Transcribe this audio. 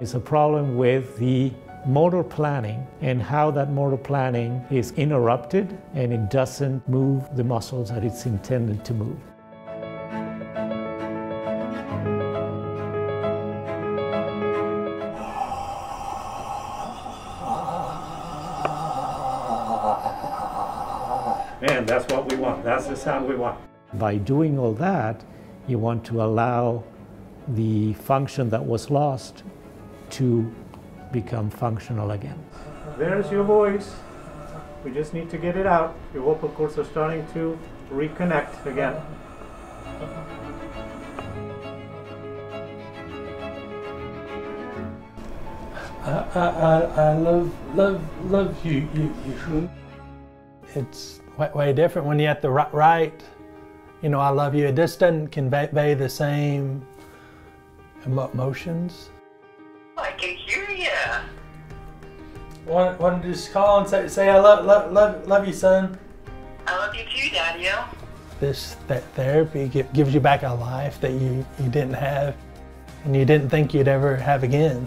It's a problem with the motor planning and how that motor planning is interrupted and it doesn't move the muscles that it's intended to move. And that's what we want. That's the sound we want. By doing all that, you want to allow the function that was lost to become functional again. There's your voice. We just need to get it out. Your vocal cords are starting to reconnect again. I, I, I, I love, love, love you, you, you. It's way, way different when you have to write, you know, I love you. It just doesn't convey the same emotions. I can hear you. Want, want to just call and say, say I love, love, love, love you, son. I love you too, Daddy. This that therapy gives you back a life that you, you didn't have and you didn't think you'd ever have again.